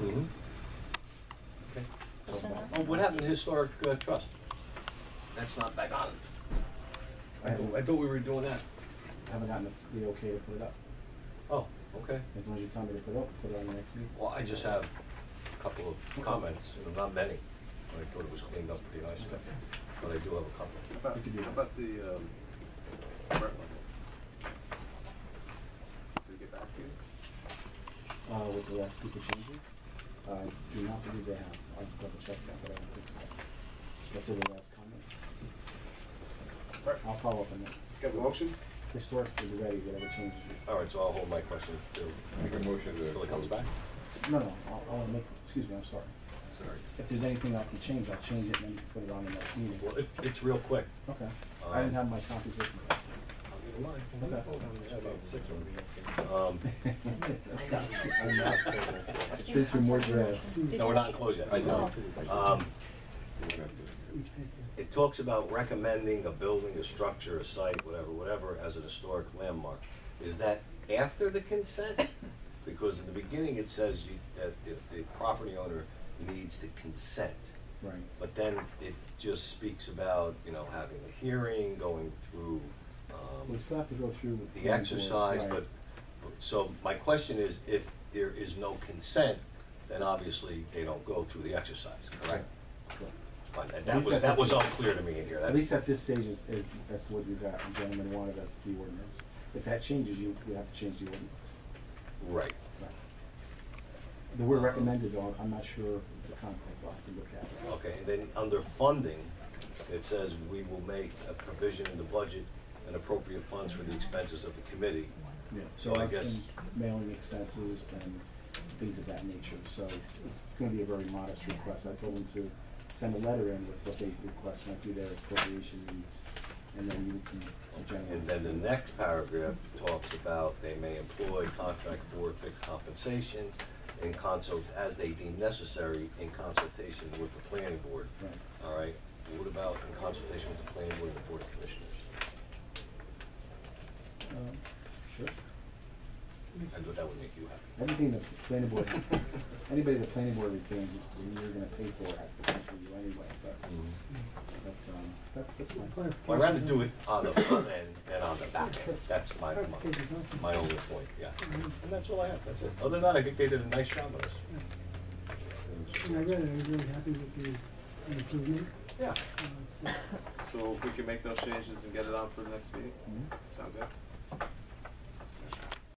Mhm. Okay. What's that? Oh, what happened to Historic uh, Trust? That's not back on. I thought, I thought we were doing that. I haven't gotten the, the okay to put it up. Oh, okay. As long as you tell me to put it up, put it on the next meeting. Well, I just have a couple of comments, not many. I thought it was cleaned up pretty nicely, but I do have a couple. How about, You could do how that. about the, um, Brentwood? Did we get back to you? Uh, with the last couple changes, I do not believe they have. I'll double check that, but I don't think so. After the last comments. I'll follow up on that. Got a motion? Historic will be ready, whatever changes. we- All right, so I'll hold my question till, Make a motion to. till it comes back. No, no, I'll, I'll make, excuse me, I'm sorry. Sorry. If there's anything I can change, I'll change it and then you can put it on the next meeting. Well, it, it's real quick. Okay. I uh, didn't have my copies with me. Um, It's been through more drafts. No, we're not closed yet, I know. Um, It talks about recommending a building, a structure, a site, whatever, whatever, as an historic landmark. Is that after the consent? Because in the beginning, it says you, that the, the property owner needs to consent. Right. But then it just speaks about, you know, having a hearing, going through, um, We still have to go through. the planning board, exercise, right. but, so my question is, if there is no consent, then obviously they don't go through the exercise, correct? That At that least was, at that this- was unclear to me in here. At least That's, at this stage is, is, that's what you got, the gentleman wanted as the ordinance. If that changes, you, you have to change the ordinance. right. Right. The word recommended, though, I'm not sure of the context, I'll have to look at it. Okay, and then under funding, it says we will make a provision in the budget and appropriate funds for the expenses of the committee. Yeah, So I guess- mailing expenses and things of that nature, so it's gonna be a very modest request. I told them to send a letter in with what they request might be their appropriation needs, and then you can. And then the next paragraph talks about they may employ contract for fixed compensation in consult, as they deem necessary, in consultation with the planning board. Right. All right, what about in consultation with the planning board and the board of commissioners? Um, Sure. And that would make you happy. Everything that the planning board, anybody the planning board retains, you're gonna pay for has to come through you anyway, but, but, um, that, that's fine. Well, I'd rather do it on the front end than on the back end. That's my, my, my only point, yeah. And that's all I have, that's it. Other than that, I think they did a nice job with us. And I read it, I was really happy with the improvement. Yeah. Uh, so So if we can make those changes and get it on for the next meeting, Mhm. sound good?